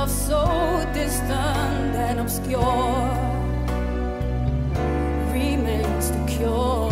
love so distant and obscure remains the cure.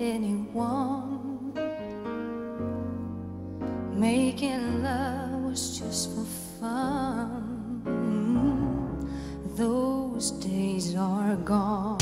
anyone. Making love was just for fun. Mm, those days are gone.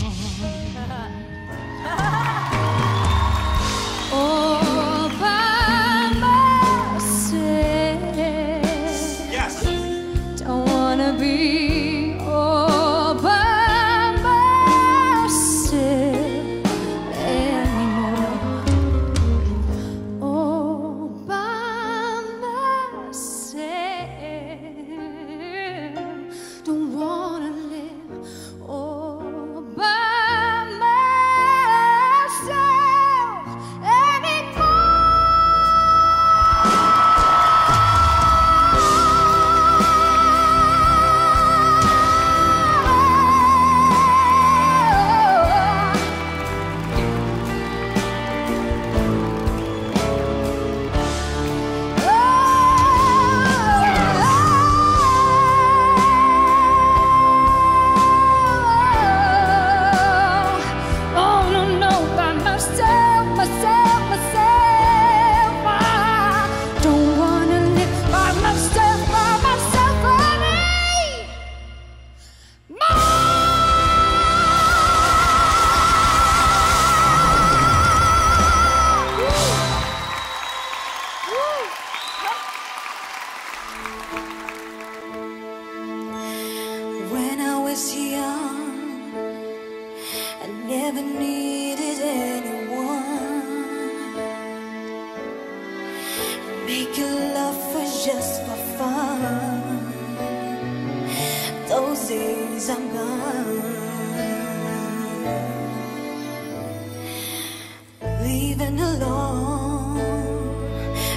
and alone.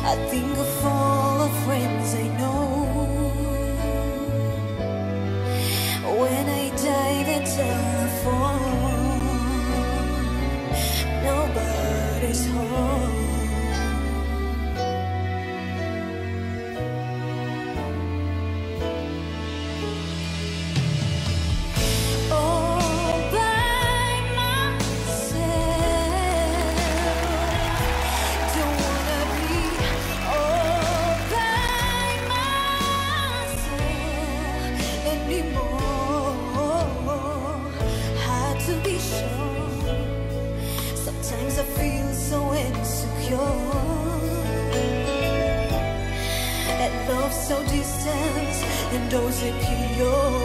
I think of all the friends I know. When I die, the telephone. Nobody's home. knows it, he.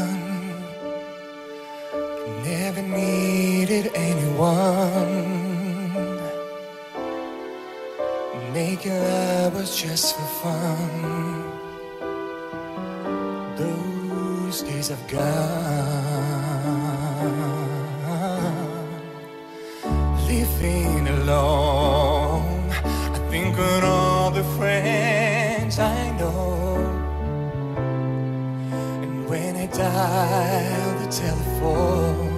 dial the telephone,